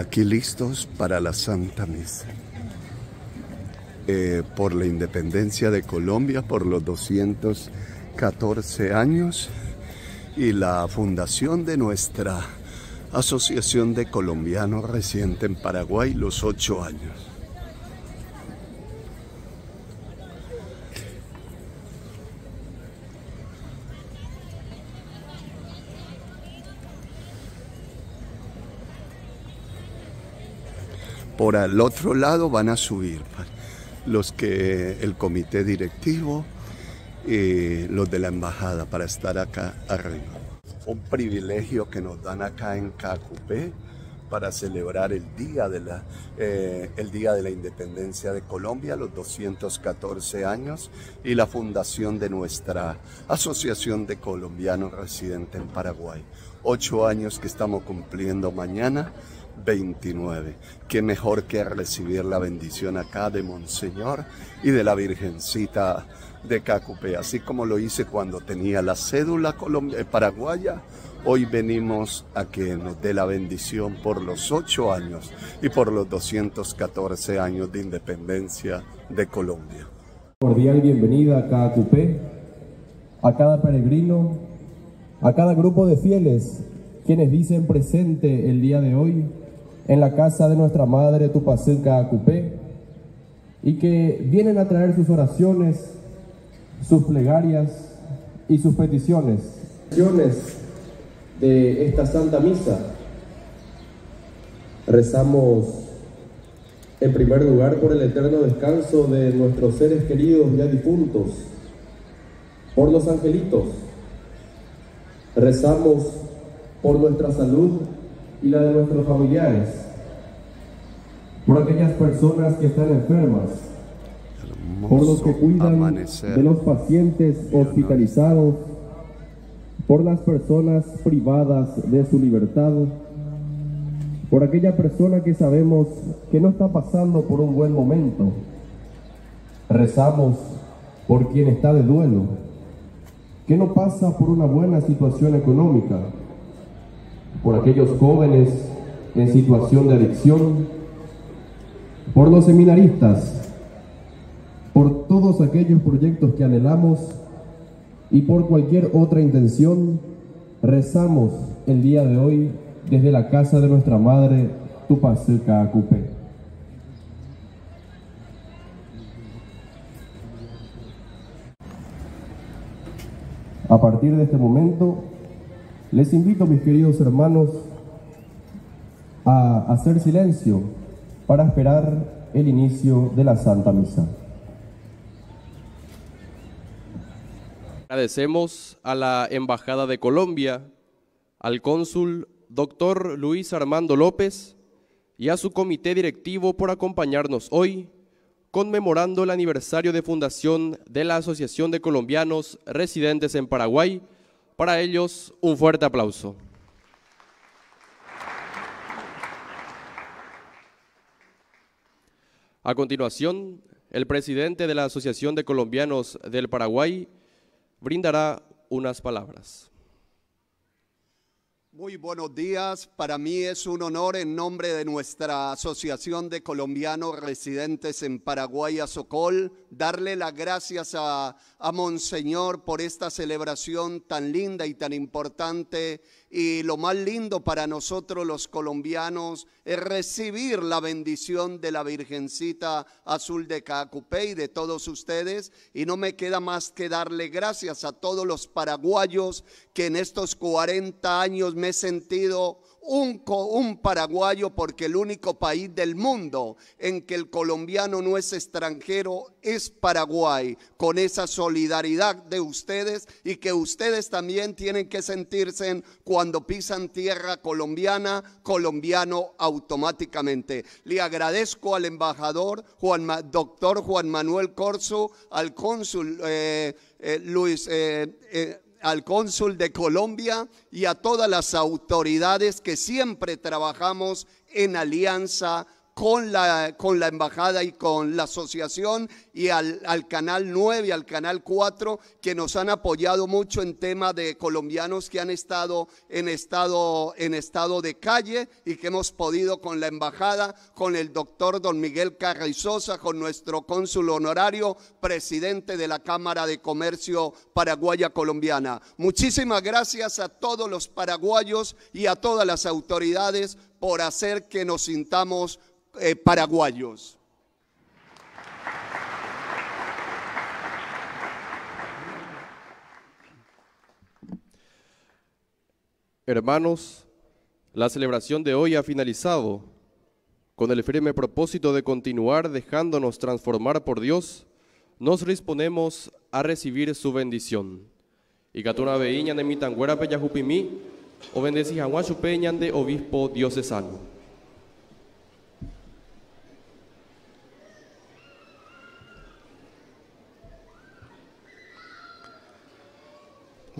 aquí listos para la Santa Misa. Eh, por la independencia de Colombia, por los 214 años y la fundación de nuestra Asociación de Colombianos Residentes en Paraguay, los ocho años. Por el otro lado van a subir los que el comité directivo y los de la embajada para estar acá arriba. Un privilegio que nos dan acá en Cacupé para celebrar el día de la, eh, el día de la independencia de Colombia, los 214 años, y la fundación de nuestra Asociación de Colombianos Residentes en Paraguay. Ocho años que estamos cumpliendo mañana 29. Qué mejor que recibir la bendición acá de Monseñor y de la Virgencita de Cacupé, así como lo hice cuando tenía la cédula eh, paraguaya. Hoy venimos a que nos dé la bendición por los ocho años y por los 214 años de independencia de Colombia. Cordial bienvenida a Cacupé, a cada peregrino, a cada grupo de fieles quienes dicen presente el día de hoy en la casa de nuestra madre Tupacelca Acupé y que vienen a traer sus oraciones, sus plegarias y sus peticiones. De esta Santa Misa rezamos en primer lugar por el eterno descanso de nuestros seres queridos ya difuntos, por los angelitos. Rezamos por nuestra salud y la de nuestros familiares, por aquellas personas que están enfermas, por los que cuidan de los pacientes hospitalizados, por las personas privadas de su libertad, por aquella persona que sabemos que no está pasando por un buen momento. Rezamos por quien está de duelo, que no pasa por una buena situación económica, por aquellos jóvenes en situación de adicción, por los seminaristas, por todos aquellos proyectos que anhelamos y por cualquier otra intención, rezamos el día de hoy desde la casa de nuestra madre Tupaceca Acupe. A partir de este momento, les invito, mis queridos hermanos, a hacer silencio para esperar el inicio de la Santa Misa. Agradecemos a la Embajada de Colombia, al cónsul doctor Luis Armando López y a su comité directivo por acompañarnos hoy, conmemorando el aniversario de fundación de la Asociación de Colombianos Residentes en Paraguay, para ellos, un fuerte aplauso. A continuación, el presidente de la Asociación de Colombianos del Paraguay brindará unas palabras. Muy buenos días. Para mí es un honor en nombre de nuestra Asociación de Colombianos Residentes en Paraguay, Socol, darle las gracias a, a Monseñor por esta celebración tan linda y tan importante y lo más lindo para nosotros los colombianos es recibir la bendición de la Virgencita Azul de Cacupé de todos ustedes. Y no me queda más que darle gracias a todos los paraguayos que en estos 40 años me he sentido un, un, paraguayo porque el único país del mundo en que el colombiano no es extranjero es Paraguay, con esa solidaridad de ustedes y que ustedes también tienen que sentirse cuando pisan tierra colombiana, colombiano automáticamente. Le agradezco al embajador doctor Juan Manuel Corso, al cónsul eh, eh, Luis. Eh, al cónsul de Colombia y a todas las autoridades que siempre trabajamos en alianza con la, embajada y con la asociación y al, al, canal 9, al canal 4, que nos han apoyado mucho en tema de colombianos que han estado en estado, en estado de calle y que hemos podido con la embajada, con el doctor don Miguel Carrizosa, con nuestro cónsul honorario, presidente de la Cámara de Comercio Paraguaya Colombiana. Muchísimas gracias a todos los paraguayos y a todas las autoridades por hacer que nos sintamos eh, paraguayos. Hermanos, la celebración de hoy ha finalizado con el firme propósito de continuar dejándonos transformar por Dios. Nos disponemos a recibir su bendición. Y Catuna Veíña de Mitanguera Peyajupimí, o bendecís a de obispo diocesano.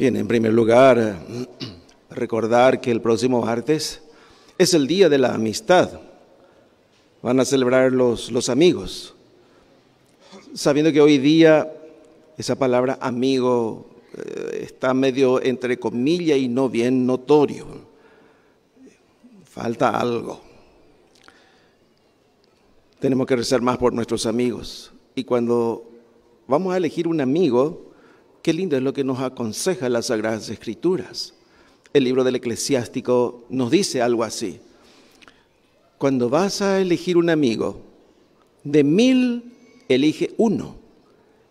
Bien, en primer lugar, recordar que el próximo martes es el Día de la Amistad. Van a celebrar los, los amigos, sabiendo que hoy día esa palabra amigo eh, está medio entre comillas y no bien notorio. Falta algo. Tenemos que rezar más por nuestros amigos. Y cuando vamos a elegir un amigo, Qué lindo es lo que nos aconseja las Sagradas Escrituras. El libro del eclesiástico nos dice algo así. Cuando vas a elegir un amigo, de mil elige uno.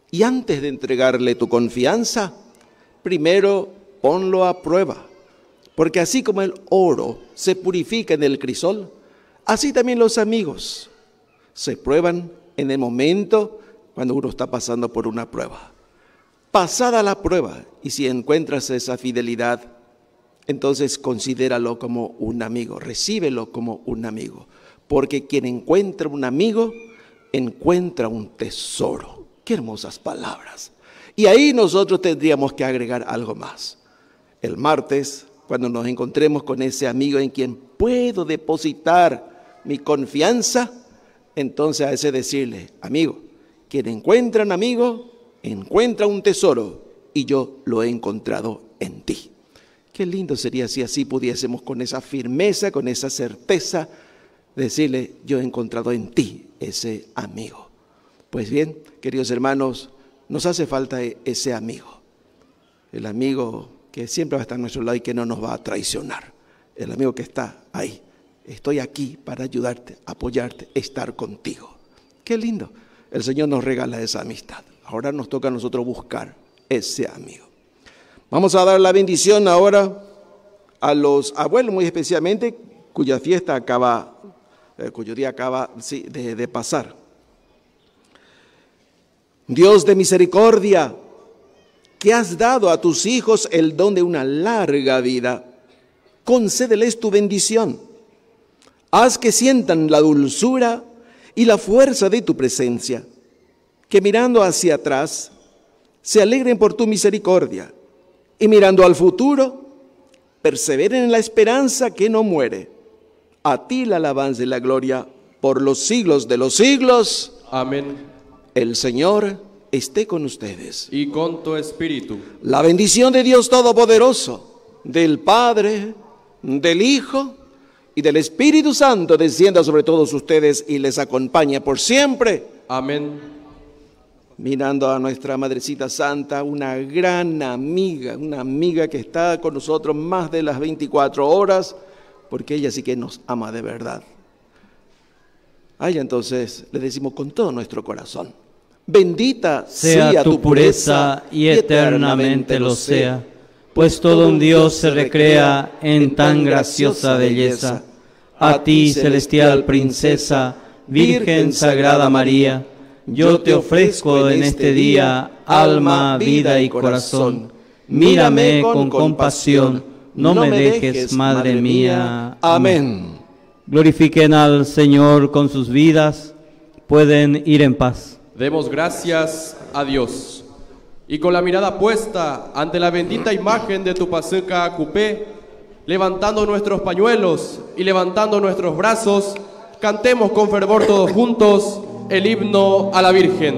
Y antes de entregarle tu confianza, primero ponlo a prueba. Porque así como el oro se purifica en el crisol, así también los amigos se prueban en el momento cuando uno está pasando por una prueba. Pasada la prueba, y si encuentras esa fidelidad, entonces considéralo como un amigo, recíbelo como un amigo, porque quien encuentra un amigo, encuentra un tesoro. Qué hermosas palabras. Y ahí nosotros tendríamos que agregar algo más. El martes, cuando nos encontremos con ese amigo en quien puedo depositar mi confianza, entonces a ese decirle, amigo, quien encuentra un amigo, encuentra un tesoro y yo lo he encontrado en ti. Qué lindo sería si así pudiésemos con esa firmeza, con esa certeza, decirle, yo he encontrado en ti ese amigo. Pues bien, queridos hermanos, nos hace falta e-, ese amigo. El amigo que siempre va a estar a nuestro lado y que no nos va a traicionar. El amigo que está ahí. Estoy aquí para ayudarte, apoyarte, estar contigo. Qué lindo. El Señor nos regala esa amistad. Ahora nos toca a nosotros buscar ese amigo. Vamos a dar la bendición ahora a los abuelos, muy especialmente, cuya fiesta acaba, eh, cuyo día acaba de, de pasar. Dios de misericordia, que has dado a tus hijos el don de una larga vida, concédeles tu bendición. Haz que sientan la dulzura y la fuerza de tu presencia que mirando hacia atrás se alegren por tu misericordia y mirando al futuro perseveren en la esperanza que no muere. A ti la alabanza y la gloria por los siglos de los siglos. Amén. El Señor esté con ustedes. Y con tu espíritu. La bendición de Dios Todopoderoso, del Padre, del Hijo y del Espíritu Santo descienda sobre todos ustedes y les acompañe por siempre. Amén mirando a nuestra Madrecita Santa, una gran amiga, una amiga que está con nosotros más de las 24 horas, porque ella sí que nos ama de verdad. A ella entonces le decimos con todo nuestro corazón, bendita sea, tu pureza y eternamente lo sea, pues todo un Dios se recrea en tan graciosa belleza. A ti, celestial princesa, Virgen Sagrada María, yo te ofrezco en este día alma, vida y corazón. Mírame con compasión, no me dejes, Madre mía. Amén. Glorifiquen al Señor con sus vidas, pueden ir en paz. Demos gracias a Dios. Y con la mirada puesta ante la bendita imagen de tu Paseca Cupé, levantando nuestros pañuelos y levantando nuestros brazos, Cantemos con fervor todos juntos el himno a la Virgen.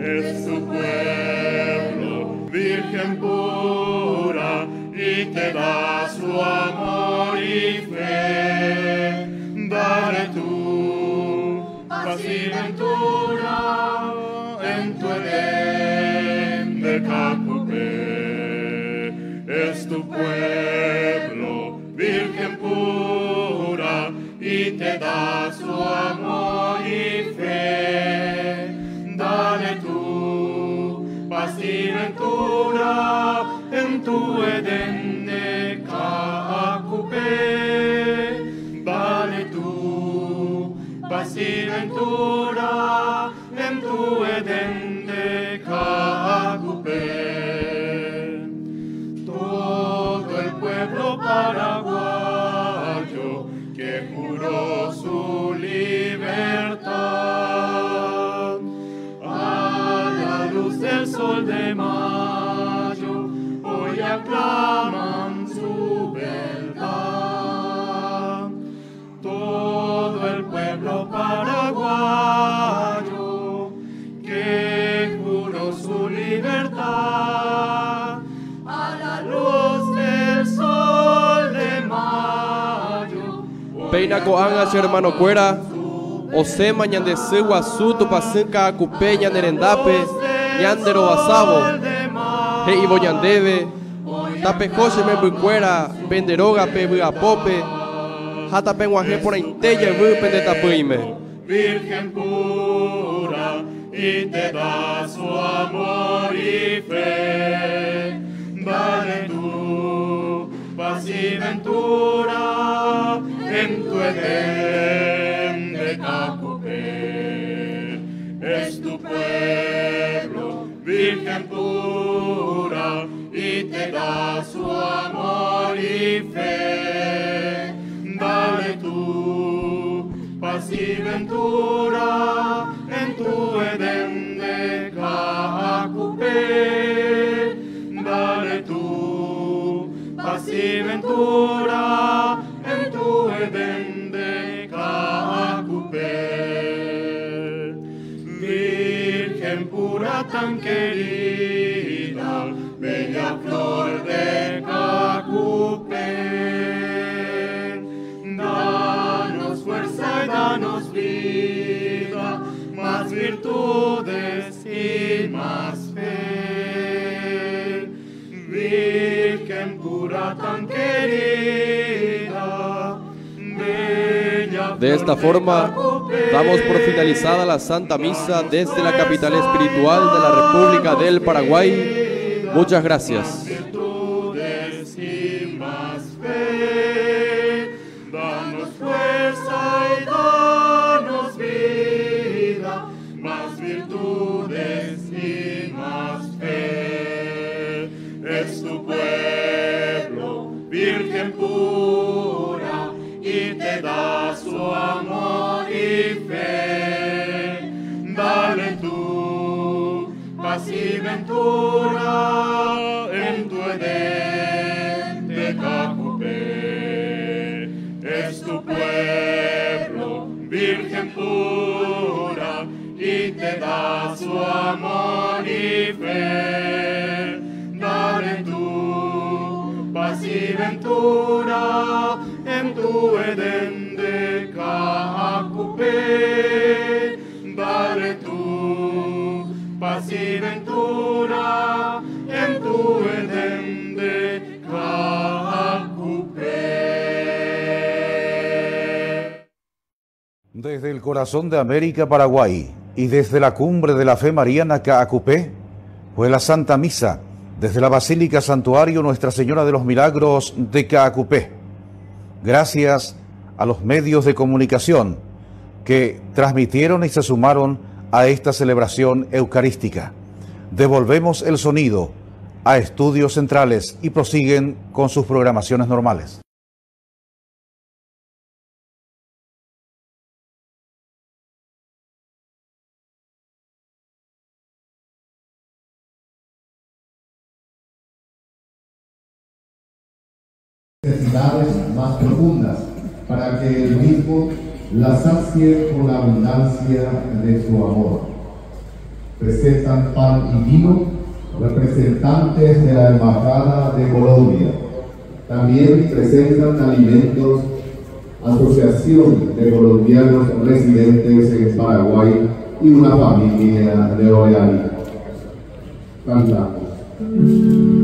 Es tu pueblo, Virgen pura, y te da su amor y fe. Dale tu paz y ventura en tu Edén de Cacupé. Es tu pueblo, y te da su amor y fe. Dale tu paz y ventura en tu Edén de Cacupé. Dale tu paz ventura Peina coanga hermano cuera, Ose mañande se guasu tu pasinka acupe ñanerendape, ñandero basabo, he ibo ñandebe, tape jose me bucuera, penderoga pe buapope, hata pe guaje por inteya bu pende tapuime. Virgen pura, y te da su amor y fe. En tu Edén de Cacupé. Es tu pueblo, Virgen pura, y te da su amor y fe. Dale tu paz y ventura en tu Edén de Cacupé. Dale tu paz y ventura Tan querida, bella flor de Cacupé. Danos fuerza y danos vida, más virtudes y más fe. Virgen pura tan querida, bella De esta forma. Damos por finalizada la Santa Misa desde la capital espiritual de la República del Paraguay. Muchas gracias. Y Desde el corazón de América, Paraguay, y desde la cumbre de la fe mariana Caacupé, fue la Santa Misa desde la Basílica Santuario Nuestra Señora de los Milagros de Caacupé. Gracias a los medios de comunicación que transmitieron y se sumaron a esta celebración eucarística. Devolvemos el sonido a estudios centrales y prosiguen con sus programaciones normales. Necesidades más profundas para que el mismo la sacie con la abundancia de su amor. Presentan pan y vino representantes de la Embajada de Colombia. También presentan alimentos Asociación de Colombianos Residentes en Paraguay y una familia de Royal. Cantamos.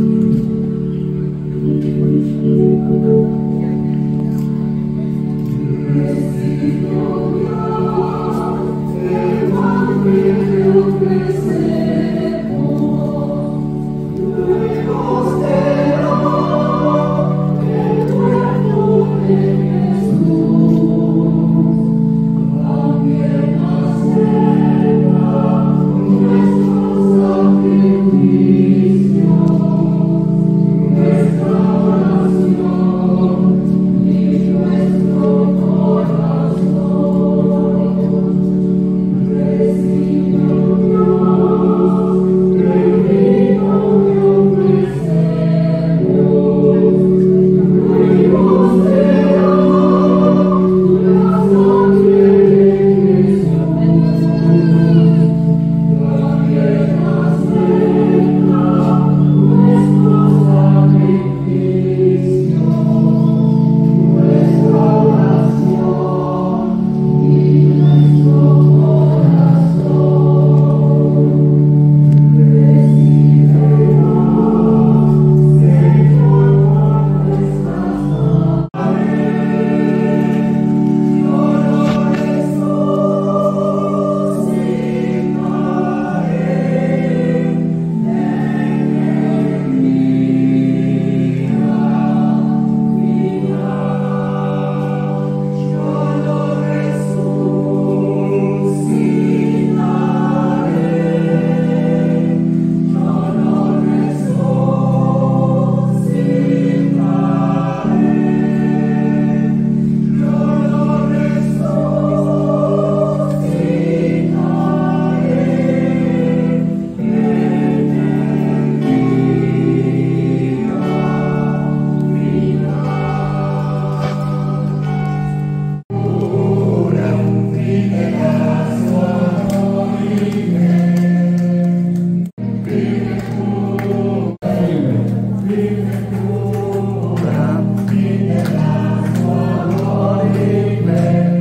Amen.